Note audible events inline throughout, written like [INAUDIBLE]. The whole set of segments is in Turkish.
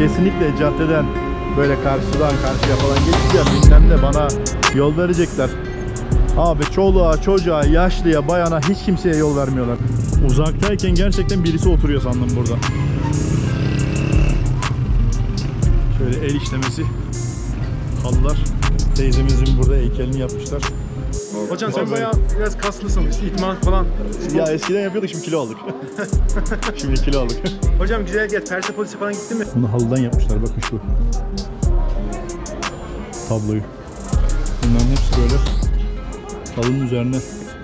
kesinlikle caddeden böyle karşıdan karşıya falan geçeceğim bilmem ne bana yol verecekler. Abi çoluğa, çocuğa, yaşlıya, bayana hiç kimseye yol vermiyorlar. Uzaktayken gerçekten birisi oturuyor sandım burada. Şöyle el işlemesi halılar. Teyzemizin burada heykelini yapmışlar. Hocam sen bayağı biraz kaslısın. İtman falan. Ya eskiden yapıyorduk şimdi kilo aldık. [LAUGHS] şimdi kilo aldık. Hocam güzel gel. Persepolis'e falan gittin mi? Bunu halıdan yapmışlar bakın şu tabloyu. Bunların hepsi böyle halının üzerine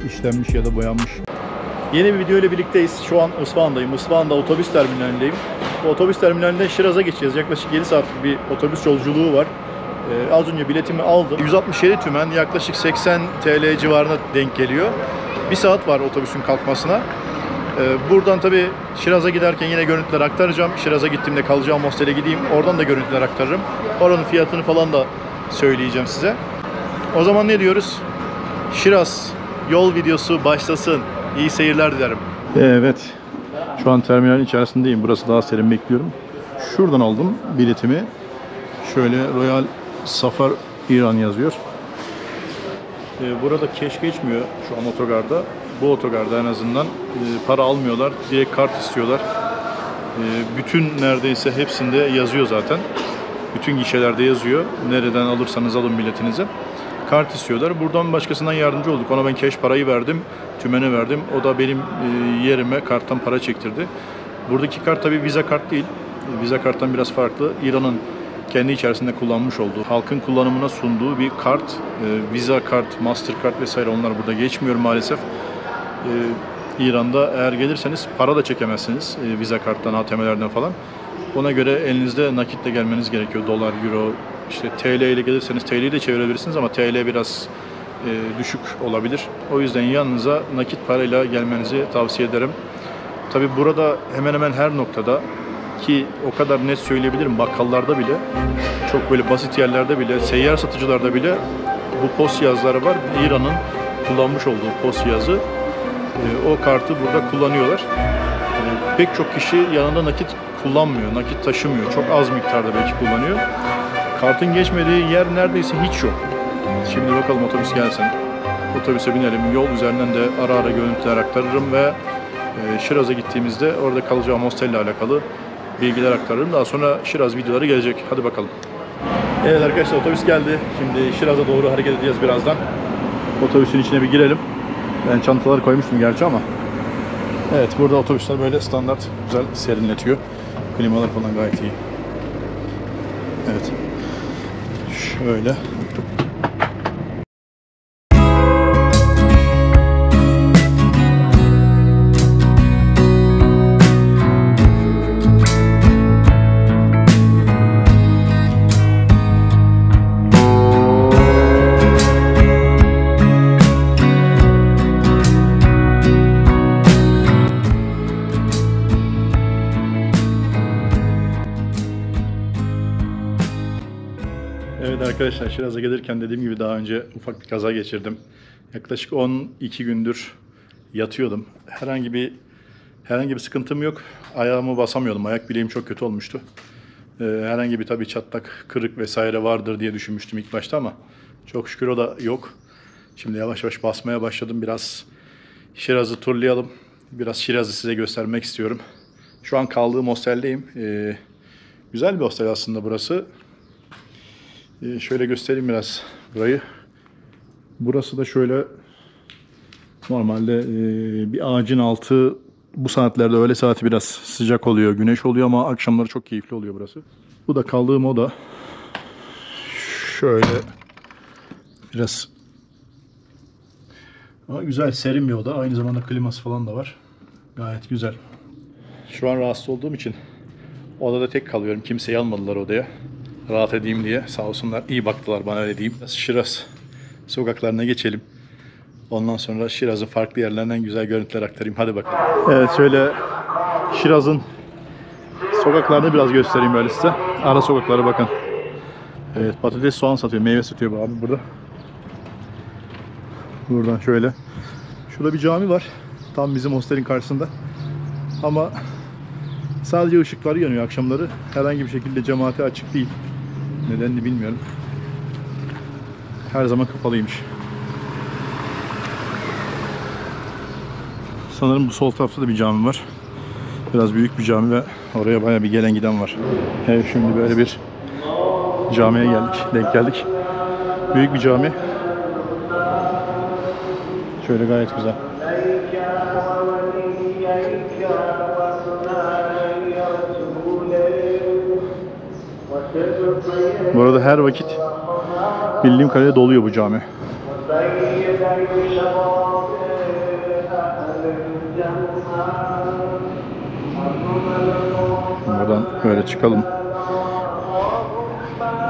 işlenmiş ya da boyanmış. Yeni bir video ile birlikteyiz. Şu an Isfahan'dayım. Isfahan'da otobüs terminalindeyim. Bu otobüs terminalinden Şiraz'a geçeceğiz. Yaklaşık 7 saatlik bir otobüs yolculuğu var. Ee, az önce biletimi aldım. 167 tümen yaklaşık 80 TL civarına denk geliyor. Bir saat var otobüsün kalkmasına. Ee, Buradan tabi Şiraz'a giderken yine görüntüler aktaracağım. Şiraz'a gittiğimde kalacağım hostele gideyim. Oradan da görüntüler aktarırım. Oranın fiyatını falan da söyleyeceğim size. O zaman ne diyoruz? Şiraz yol videosu başlasın. İyi seyirler dilerim. Evet. Şu an terminalin içerisindeyim. Burası daha serin bekliyorum. Şuradan aldım biletimi. Şöyle Royal Safar İran yazıyor. Ee, Burada keş geçmiyor şu an otogarda. Bu otogarda en azından e, para almıyorlar. Direkt kart istiyorlar. E, Bütün neredeyse hepsinde yazıyor zaten. Bütün gişelerde yazıyor. Nereden alırsanız alın biletinizi. Kart istiyorlar. Buradan başkasından yardımcı olduk. Ona ben keş parayı verdim. Tümene verdim. O da benim e, yerime karttan para çektirdi. Buradaki kart tabii viza kart değil. E, Viza karttan biraz farklı. İran'ın kendi içerisinde kullanmış olduğu, halkın kullanımına sunduğu bir kart. E, Visa kart, Mastercard vesaire onlar burada geçmiyor maalesef. E, İran'da eğer gelirseniz para da çekemezsiniz e, Visa karttan, ATM'lerden falan. Ona göre elinizde nakitle gelmeniz gerekiyor. Dolar, euro, işte TL ile gelirseniz TL'yi de çevirebilirsiniz ama TL biraz e, düşük olabilir. O yüzden yanınıza nakit parayla gelmenizi tavsiye ederim. Tabi burada hemen hemen her noktada ki o kadar net söyleyebilirim bakkallarda bile çok böyle basit yerlerde bile seyyar satıcılarda bile bu post yazıları var. İran'ın kullanmış olduğu post cihazı. E, o kartı burada kullanıyorlar. E, pek çok kişi yanında nakit kullanmıyor, nakit taşımıyor. Çok az miktarda belki kullanıyor. Kartın geçmediği yer neredeyse hiç yok. Şimdi bakalım otobüs gelsin. Otobüse binelim. Yol üzerinden de ara ara görüntüler aktarırım ve e, Şiraz'a gittiğimizde orada kalacağım hostelle alakalı bilgiler aktarırım. Daha sonra Şiraz videoları gelecek. Hadi bakalım. Evet arkadaşlar otobüs geldi. Şimdi Şiraz'a doğru hareket edeceğiz birazdan. Otobüsün içine bir girelim. Ben çantaları koymuştum gerçi ama. Evet burada otobüsler böyle standart güzel serinletiyor. Klimalar falan gayet iyi. Evet. Şöyle. Şiraz'a gelirken dediğim gibi daha önce ufak bir kaza geçirdim. Yaklaşık 12 gündür yatıyordum. Herhangi bir herhangi bir sıkıntım yok. Ayağımı basamıyordum. Ayak bileğim çok kötü olmuştu. Ee, herhangi bir tabii çatlak, kırık vesaire vardır diye düşünmüştüm ilk başta ama çok şükür o da yok. Şimdi yavaş yavaş basmaya başladım. Biraz Şiraz'ı turlayalım. Biraz Şiraz'ı size göstermek istiyorum. Şu an kaldığım hosteldeyim. Ee, güzel bir hostel aslında burası. Ee, şöyle göstereyim biraz burayı. Burası da şöyle normalde e, bir ağacın altı bu saatlerde öğle saati biraz sıcak oluyor, güneş oluyor ama akşamları çok keyifli oluyor burası. Bu da kaldığım oda. Şöyle biraz ama güzel serin bir oda. Aynı zamanda kliması falan da var. Gayet güzel. Şu an rahatsız olduğum için odada tek kalıyorum. Kimseyi almadılar odaya rahat edeyim diye. Sağ olsunlar iyi baktılar bana öyle diyeyim. Şiraz sokaklarına geçelim. Ondan sonra Şiraz'ın farklı yerlerinden güzel görüntüler aktarayım. Hadi bakalım. Evet şöyle Şiraz'ın sokaklarını biraz göstereyim böyle size. Ara sokaklara bakın. Evet patates soğan satıyor. Meyve satıyor bu abi burada. Buradan şöyle. Şurada bir cami var. Tam bizim hostelin karşısında. Ama Sadece ışıkları yanıyor akşamları. Herhangi bir şekilde cemaate açık değil. Nedenini bilmiyorum. Her zaman kapalıymış. Sanırım bu sol tarafta da bir cami var. Biraz büyük bir cami ve oraya bayağı bir gelen giden var. Evet şimdi böyle bir camiye geldik, denk geldik. Büyük bir cami. Şöyle gayet güzel. Bu arada her vakit bildiğim kadarıyla doluyor bu cami. Buradan böyle çıkalım.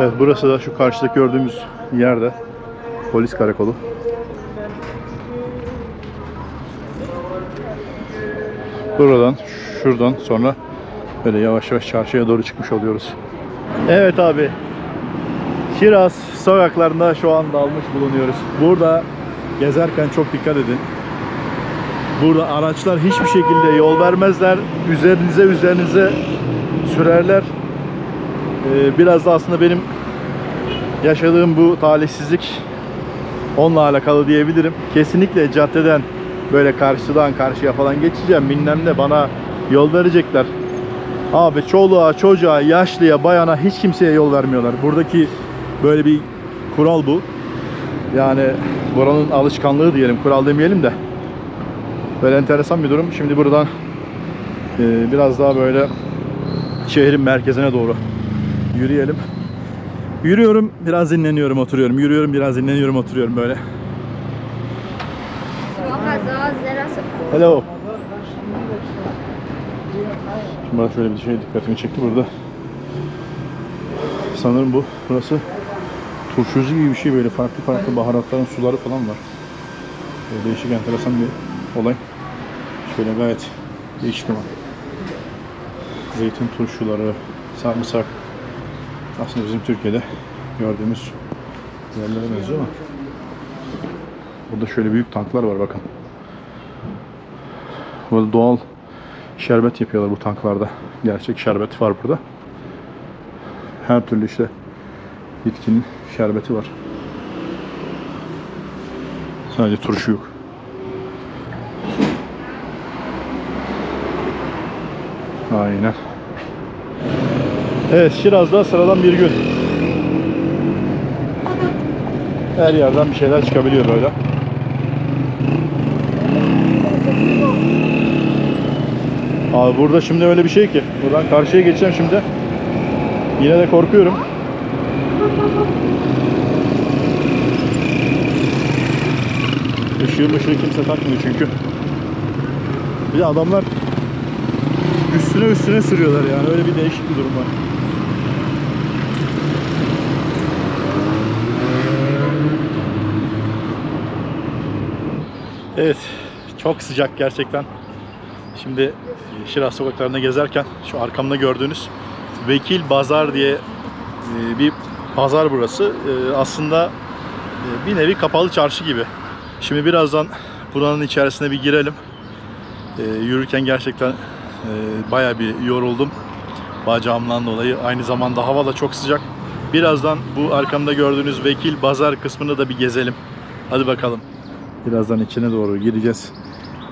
Evet burası da şu karşıdaki gördüğümüz yerde polis karakolu. Buradan şuradan sonra böyle yavaş yavaş çarşıya doğru çıkmış oluyoruz. Evet abi. Şiraz sokaklarında şu an dalmış bulunuyoruz. Burada gezerken çok dikkat edin. Burada araçlar hiçbir şekilde yol vermezler. Üzerinize üzerinize sürerler. Ee, biraz da aslında benim yaşadığım bu talihsizlik onunla alakalı diyebilirim. Kesinlikle caddeden böyle karşıdan karşıya falan geçeceğim. Bilmem ne bana yol verecekler. Abi çoluğa, çocuğa, yaşlıya, bayana hiç kimseye yol vermiyorlar. Buradaki Böyle bir kural bu. Yani buranın alışkanlığı diyelim, kural demeyelim de. Böyle enteresan bir durum. Şimdi buradan e, biraz daha böyle şehrin merkezine doğru yürüyelim. Yürüyorum, biraz dinleniyorum, oturuyorum. Yürüyorum, biraz dinleniyorum, oturuyorum böyle. Hello. Şimdi bana şöyle bir şey dikkatimi çekti burada. Sanırım bu, burası turşucu gibi bir şey böyle farklı farklı baharatların suları falan var. Böyle değişik enteresan bir olay. Şöyle gayet değişik ama. Zeytin turşuları, sarımsak. Aslında bizim Türkiye'de gördüğümüz yerlere benziyor ama. Burada şöyle büyük tanklar var bakın. Burada doğal şerbet yapıyorlar bu tanklarda. Gerçek şerbet var burada. Her türlü işte bitkinin şerbeti var. Sadece turşu yok. Aynen. Evet Şiraz'da sıradan bir gün. Her yerden bir şeyler çıkabiliyor böyle. Abi burada şimdi öyle bir şey ki. Buradan karşıya geçeceğim şimdi. Yine de korkuyorum. Işığı mışığı kimse takmıyor çünkü. Bir de adamlar üstüne üstüne sürüyorlar yani. Öyle bir değişik bir durum var. Evet. Çok sıcak gerçekten. Şimdi Şiraz sokaklarında gezerken şu arkamda gördüğünüz Vekil Bazar diye e, bir pazar burası. E, Aslında bir nevi kapalı çarşı gibi. Şimdi birazdan buranın içerisine bir girelim. E, Yürürken gerçekten e, bayağı bir yoruldum. Bacağımdan dolayı. Aynı zamanda hava da çok sıcak. Birazdan bu arkamda gördüğünüz Vekil Bazar kısmını da bir gezelim. Hadi bakalım. Birazdan içine doğru gireceğiz.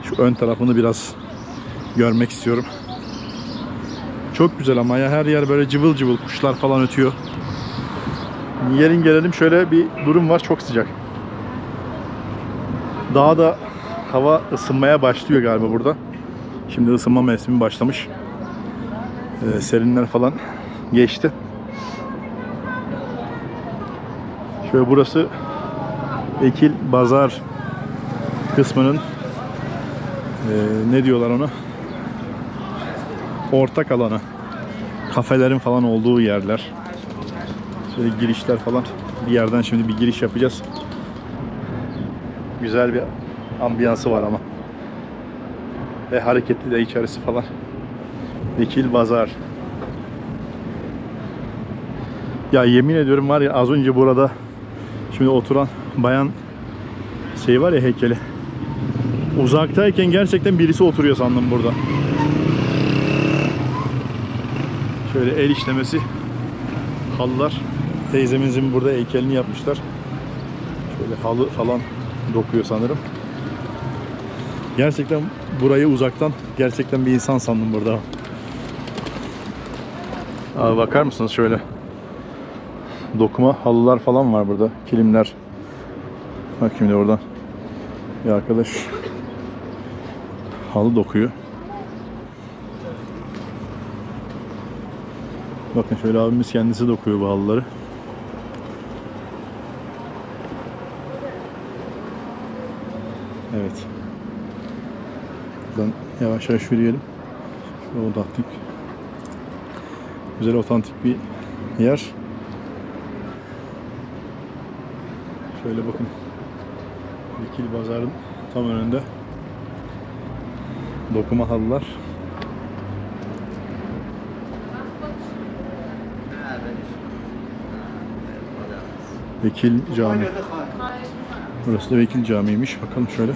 Şu ön tarafını biraz görmek istiyorum. Çok güzel ama ya her yer böyle cıvıl cıvıl kuşlar falan ötüyor. Gelin gelelim şöyle bir durum var çok sıcak. Daha da hava ısınmaya başlıyor galiba burada. Şimdi ısınma mevsimi başlamış. Ee, serinler falan geçti. Şöyle burası Ekil Bazar kısmının ee, ne diyorlar ona? Ortak alanı. Kafelerin falan olduğu yerler. Şöyle girişler falan. Bir yerden şimdi bir giriş yapacağız. Güzel bir ambiyansı var ama. Ve hareketli de içerisi falan. Vekil Bazar. Ya yemin ediyorum var ya az önce burada şimdi oturan bayan şey var ya heykeli. Uzaktayken gerçekten birisi oturuyor sandım burada. Şöyle el işlemesi halılar. Teyzemizin burada heykelini yapmışlar. Şöyle halı falan dokuyor sanırım. Gerçekten burayı uzaktan gerçekten bir insan sandım burada. Abi bakar mısınız şöyle? Dokuma halılar falan var burada. Kilimler. Bak şimdi oradan. Bir arkadaş halı dokuyor. Bakın şöyle abimiz kendisi dokuyor bu halıları. Evet. Buradan yavaş yavaş yürüyelim. Şöyle otantik. Güzel otantik bir yer. Şöyle bakın. Vekil Bazar'ın tam önünde dokuma halılar. Vekil Cami. Burası da Vekil Camii'ymiş. Bakalım şöyle.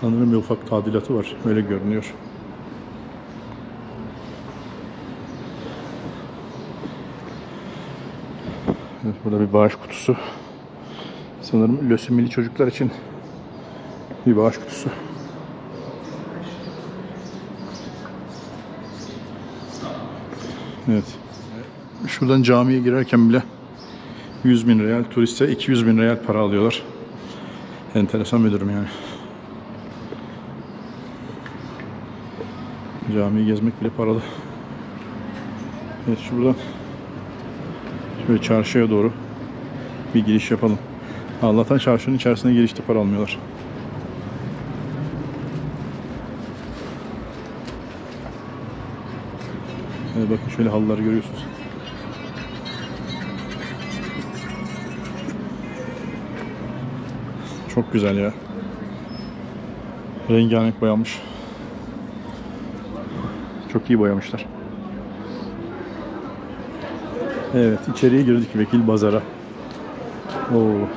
Sanırım bir ufak tadilatı var. Öyle görünüyor. Evet, burada bir bağış kutusu. Sanırım lösemili çocuklar için bir bağış kutusu. Evet. Şuradan camiye girerken bile 100 bin real, turiste 200 bin real para alıyorlar. Enteresan bir durum yani. Camiyi gezmek bile paralı. Evet şuradan şöyle çarşıya doğru bir giriş yapalım. Allah'tan çarşının içerisine girişte para almıyorlar. Evet bakın şöyle halıları görüyorsunuz. Çok güzel ya. Rengarenk boyanmış. Çok iyi boyamışlar. Evet içeriye girdik Vekil Bazar'a. Oo.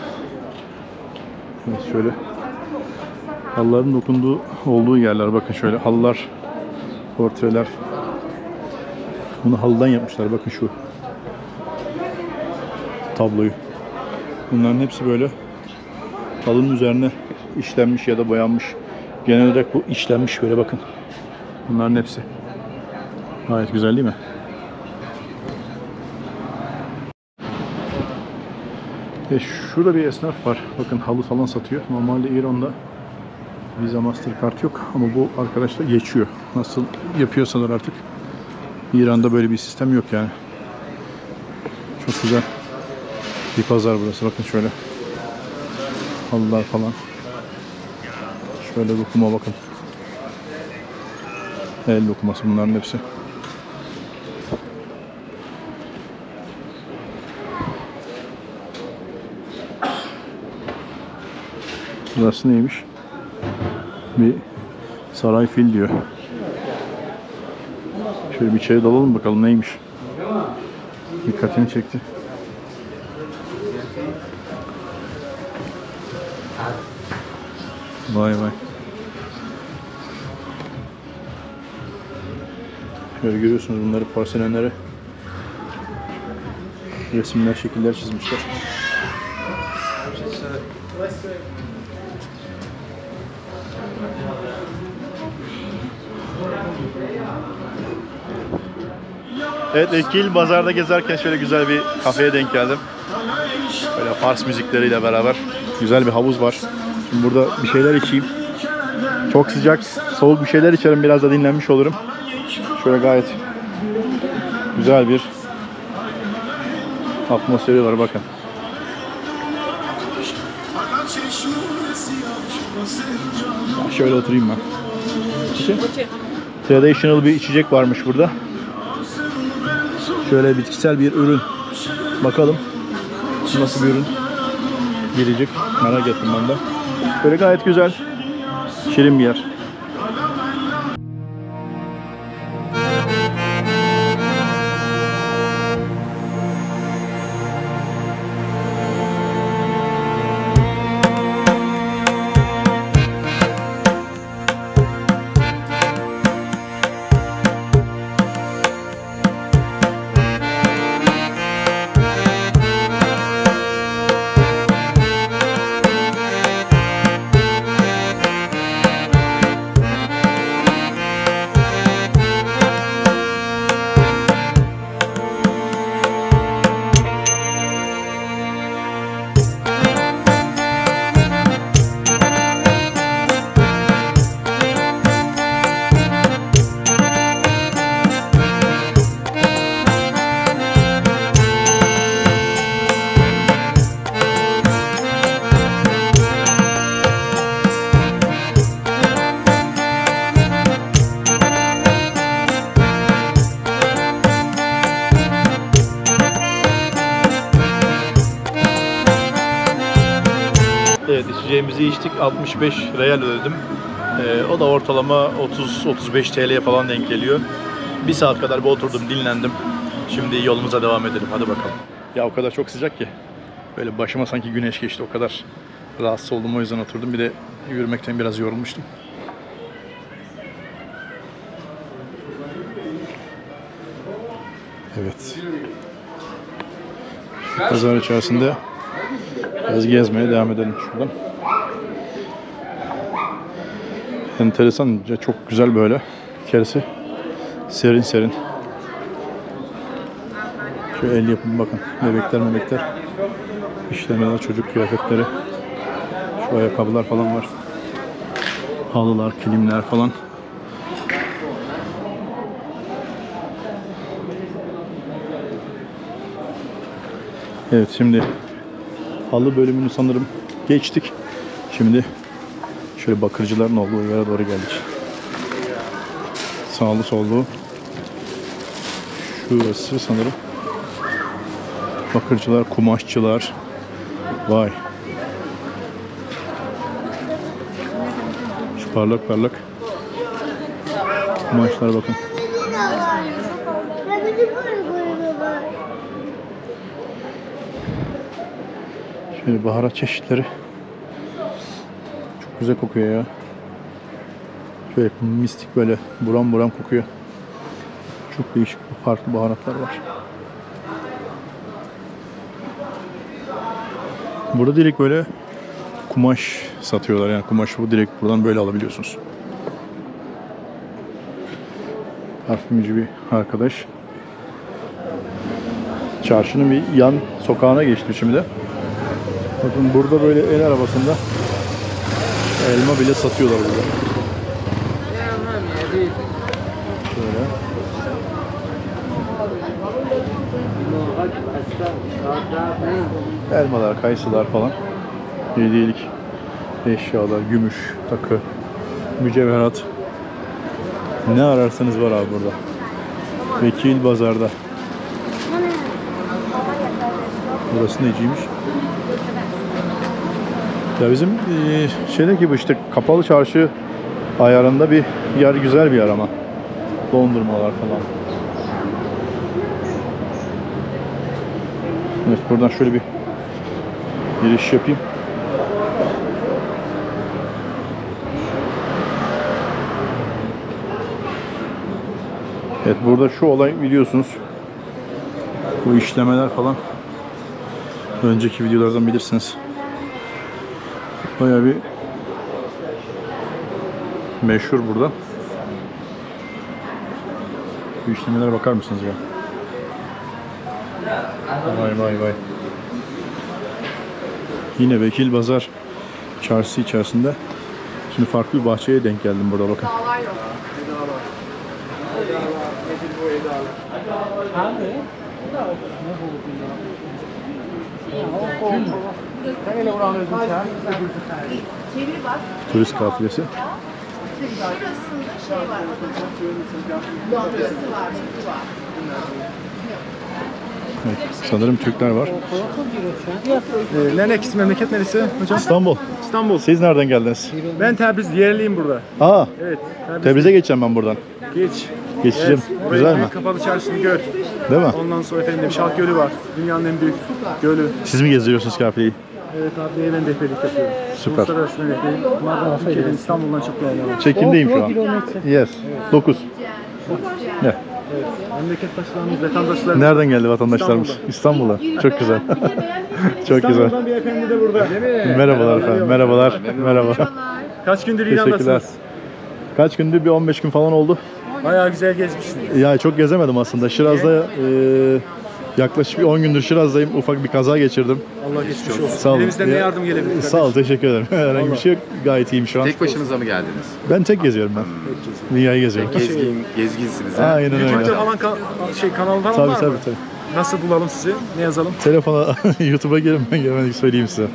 Evet şöyle halıların dokunduğu olduğu yerler bakın şöyle halılar portreler bunu halıdan yapmışlar bakın şu tabloyu bunların hepsi böyle halının üzerine işlenmiş ya da boyanmış genel olarak bu işlenmiş böyle bakın bunların hepsi gayet güzel değil mi? E şurada bir esnaf var. Bakın halı falan satıyor. Normalde İran'da Visa Mastercard yok ama bu arkadaş da geçiyor. Nasıl yapıyorsalar artık. İran'da böyle bir sistem yok yani. Çok güzel bir pazar burası. Bakın şöyle. Halılar falan. Şöyle dokuma bakın. El dokuması bunların hepsi. Burası neymiş? Bir saray fil diyor. Şöyle bir içeri dalalım bakalım neymiş. Dikkatimi çekti. Vay vay. Şöyle görüyorsunuz bunları porselenlere resimler, şekiller çizmişler. Evet Ekil Bazar'da gezerken şöyle güzel bir kafeye denk geldim. Böyle Fars müzikleriyle beraber güzel bir havuz var. Şimdi burada bir şeyler içeyim. Çok sıcak, soğuk bir şeyler içerim. Biraz da dinlenmiş olurum. Şöyle gayet güzel bir atmosferi var bakın. Şöyle oturayım ben. Traditional bir içecek varmış burada. Şöyle bitkisel bir ürün. Bakalım nasıl bir ürün gelecek. Merak ettim ben de. Böyle gayet güzel. Şirin bir yer. İçeceğimizi içtik. 65 real ödedim. Ee, o da ortalama 30-35 TL'ye falan denk geliyor. Bir saat kadar bir oturdum, dinlendim. Şimdi yolumuza devam edelim. Hadi bakalım. Ya o kadar çok sıcak ki. Böyle başıma sanki güneş geçti. O kadar rahatsız oldum. O yüzden oturdum. Bir de yürümekten biraz yorulmuştum. Evet. Pazar içerisinde biraz gezmeye devam edelim şuradan. Enteresan, çok güzel böyle. İçerisi serin serin. Şu el yapımı bakın. Bebekler bebekler. İşlemeler, çocuk kıyafetleri. Şu ayakkabılar falan var. Halılar, kilimler falan. Evet şimdi halı bölümünü sanırım geçtik. Şimdi şöyle bakırcıların olduğu yere doğru geldik. Sağlı sollu. Şurası sanırım. Bakırcılar, kumaşçılar. Vay. Şu parlak parlak kumaşlara bakın. Şöyle baharat çeşitleri. Çok güzel kokuyor ya. Şöyle mistik böyle buram buram kokuyor. Çok değişik farklı baharatlar var. Burada direkt böyle kumaş satıyorlar. Yani kumaş bu direkt buradan böyle alabiliyorsunuz. Parfümcü bir arkadaş. Çarşının bir yan sokağına geçti şimdi. Bakın burada böyle el arabasında elma bile satıyorlar burada. Şöyle. Elmalar, kayısılar falan. Hediyelik eşyalar, gümüş, takı, mücevherat. Ne ararsanız var abi burada. Vekil Bazar'da. Burası neciymiş? Ya bizim eee şeyde gibi işte kapalı çarşı ayarında bir yer güzel bir yer ama. Dondurmalar falan. Evet buradan şöyle bir giriş yapayım. Evet burada şu olay biliyorsunuz. Bu işlemeler falan. Önceki videolardan bilirsiniz. Baya bir meşhur burada. Bu işlemelere bakar mısınız ya? Vay vay vay. Yine Vekil Bazar çarşısı içerisinde. Şimdi farklı bir bahçeye denk geldim burada bakın. Turist kafilesi. Şurasında şey var. Londrası var. Evet, sanırım Türkler var. Ee, neresi memleket neresi hocam? İstanbul. İstanbul. Siz nereden geldiniz? Ben Tebriz yerliyim burada. Aa, Evet. Tebriz. Tebriz'e geçeceğim ben buradan. Geç. Geçeceğim. Evet, Güzel mi? Kapalı çarşısını gör. Değil mi? Ondan sonra efendim Şalk Gölü var. Dünyanın en büyük gölü. Siz mi gezdiriyorsunuz kafileyi? Evet abi ben rehberlik yapıyorum. Süper. Uluslararası rehberlik. Bunlardan Türkiye'den İstanbul'dan çok değerli var. Çekimdeyim şu an. Yes. 9. Ne? Memlektaşlarımız, vatandaşlarımız. Nereden geldi vatandaşlarımız? İstanbul'a. Çok güzel. [LAUGHS] Çok güzel. İstanbul'dan bir efendi de burada. Merhabalar efendim. Merhabalar. Merhaba. Kaç gündür Teşekkürler. İran'dasınız? Kaç gündür? Bir 15 gün falan oldu. Bayağı güzel gezmişsiniz. Ya çok gezemedim aslında. Şiraz'da e, yaklaşık bir 10 gündür Şiraz'dayım. Ufak bir kaza geçirdim. Allah geçmiş olsun. Sağ olun. Elimizden ne Ya- yardım gelebilir? Sağ ol, teşekkür ederim. [LAUGHS] Herhangi bir şey yok. Gayet iyiyim şu an. Tek başınıza mı geldiniz? Ben tek geziyorum ben. Dünyayı geziyorum. Gezgin, gezginsiniz. ha? Aynen öyle. YouTube'da falan kan- şey kanal falan Tabii var tabii mı? tabii. Nasıl bulalım sizi? Ne yazalım? Telefona, [LAUGHS] YouTube'a girin ben hemen söyleyeyim size.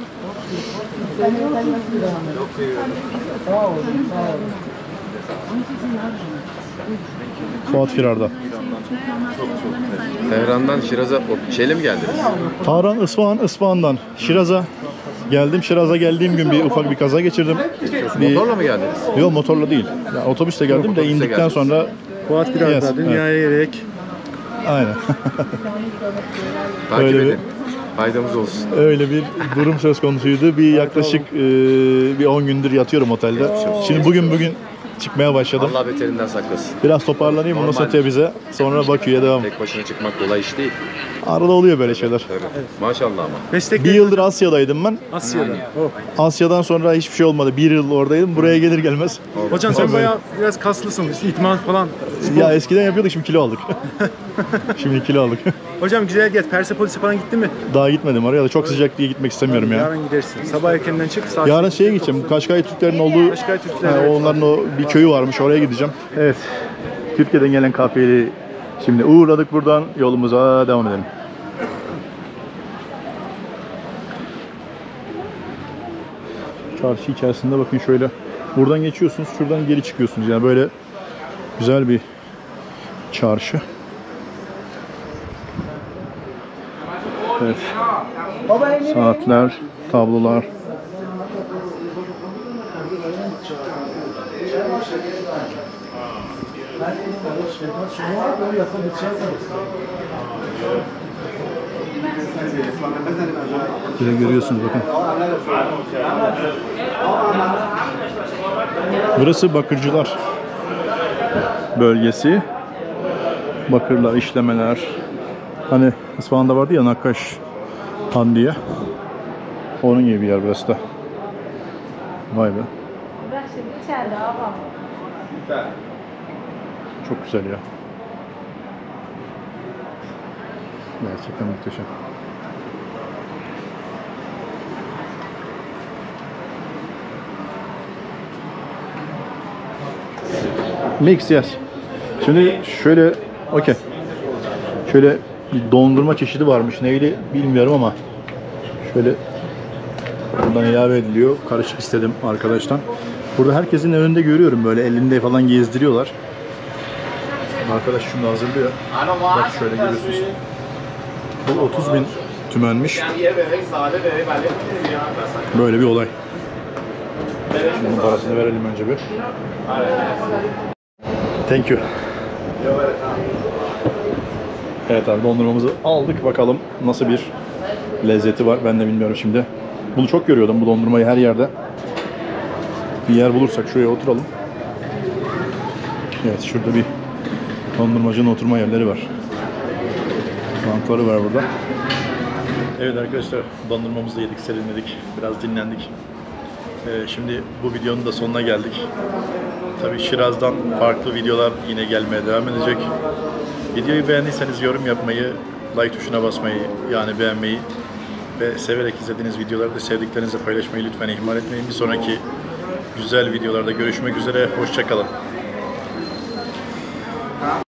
Fuat Firar'da. Tehran'dan Şiraz'a şeyle mi geldiniz? Tahran, Isfahan, Isfahan'dan Şiraz'a Geldim Şiraz'a geldiğim gün bir ufak bir kaza geçirdim. Bir, Motorla mı geldiniz? yok motorla değil. Yani otobüsle geldim de indikten geldiniz. sonra Fuat biraz Yes, dünyaya gerek. aynen. Takip Öyle bir- edin. Faydamız olsun. Öyle bir durum söz konusuydu. Bir yaklaşık e, bir 10 gündür yatıyorum otelde. Şimdi bugün bugün çıkmaya başladım. Allah beterinden saklasın. Biraz toparlanayım ondan sonra Normal. bize. Sonra Bakü'ye devam. Tek başına çıkmak kolay iş değil. Arada oluyor böyle şeyler. Maşallah ama. Meslek Bir yıldır Asya'daydım ben. Asya'da. Oh. Asya'dan sonra hiçbir şey olmadı. Bir yıl oradaydım. Buraya gelir gelmez. Hocam sen bayağı biraz kaslısın. İtman falan. Ya eskiden yapıyorduk şimdi kilo aldık. [LAUGHS] şimdi kilo aldık. Hocam güzel gez. Persepolis'e falan gittin mi? Daha gitmedim oraya da çok sıcak diye gitmek istemiyorum ya. Yarın gidersin. Sabah erkenden çık. Saat Yarın şeye gideceğim. Kaşkay Türklerin olduğu Kaşkay Türkler, Ha, evet. onların o bir köyü varmış. Oraya gideceğim. Evet. Türkiye'den gelen kafiyeli şimdi uğurladık buradan. Yolumuza devam edelim. Çarşı içerisinde bakın şöyle. Buradan geçiyorsunuz. Şuradan geri çıkıyorsunuz. Yani böyle güzel bir çarşı. Evet. Saatler, tablolar. Böyle görüyorsunuz bakın. Burası bakırcılar bölgesi. Bakırlar, işlemeler. Hani İsfahan'da vardı ya Nakkaş Han diye. Onun gibi bir yer burası da. Vay be. Çok güzel ya. Gerçekten muhteşem. Mix yes. Şimdi şöyle okey. Şöyle bir dondurma çeşidi varmış. Neydi bilmiyorum ama şöyle buradan ilave ediliyor. Karışık istedim arkadaştan. Burada herkesin önünde görüyorum böyle elinde falan gezdiriyorlar. Arkadaş şunu hazırlıyor. Bak şöyle görüyorsunuz. Bu 30 bin tümenmiş. Böyle bir olay. Bunun parasını verelim önce bir. Thank you. Evet abi dondurmamızı aldık bakalım nasıl bir lezzeti var ben de bilmiyorum şimdi. Bunu çok görüyordum bu dondurmayı her yerde. Bir yer bulursak şuraya oturalım. Evet şurada bir dondurmacının oturma yerleri var. Bankları var burada. Evet arkadaşlar dondurmamızı yedik, serinledik, biraz dinlendik. Ee, şimdi bu videonun da sonuna geldik. Tabii Şiraz'dan farklı videolar yine gelmeye devam edecek. Videoyu beğendiyseniz yorum yapmayı, like tuşuna basmayı yani beğenmeyi ve severek izlediğiniz videoları da sevdiklerinizle paylaşmayı lütfen ihmal etmeyin. Bir sonraki güzel videolarda görüşmek üzere. Hoşçakalın.